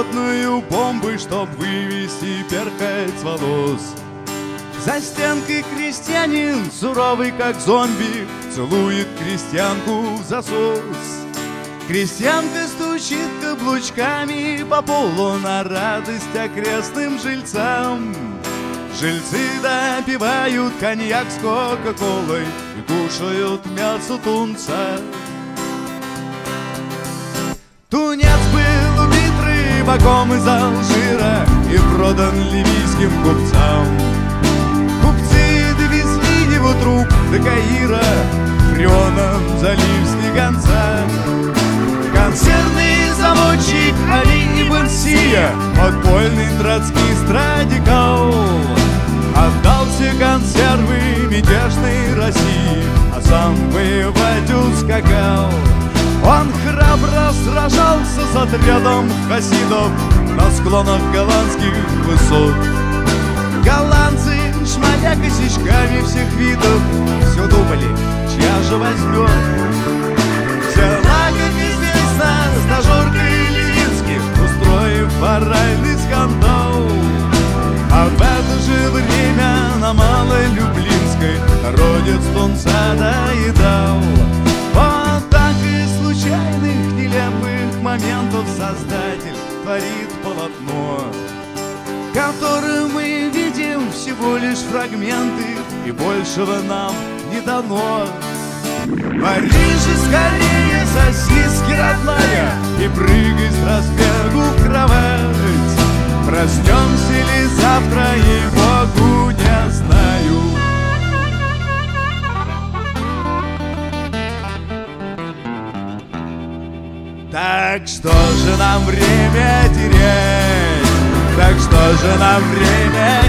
кислородную бомбу, чтоб вывести перхоть с волос. За стенкой крестьянин, суровый как зомби, целует крестьянку в засос. Крестьянка стучит каблучками по полу на радость окрестным жильцам. Жильцы допивают коньяк с кока-колой и кушают мясо тунца. Рыбаком из Алжира и продан ливийским купцам. Купцы довезли его труп до Каира фреоном заливсли гонца. Консервный заводчик Али Ибн Сия, подпольный троцкист радикал, Отдал все консервы мятежной России, а сам воевать ускакал. Он храбро сражался отрядом хасидов на склонах голландских высот. Голландцы, шмаля косячками всех видов, все думали, чья же возьмет. Взяла, как известно, стажерка Ильинских, устроив моральный скандал. А в это же время на Малой Люблинской народец тунца доедал. Творит полотно, которым мы видим всего лишь фрагменты, и большего нам не дано. Париже скорее сосиски, родная, и прыгай с разбегу в кровать. Проснемся ли завтра, и Богу не знаю. Так что же нам время терять? Так что же нам время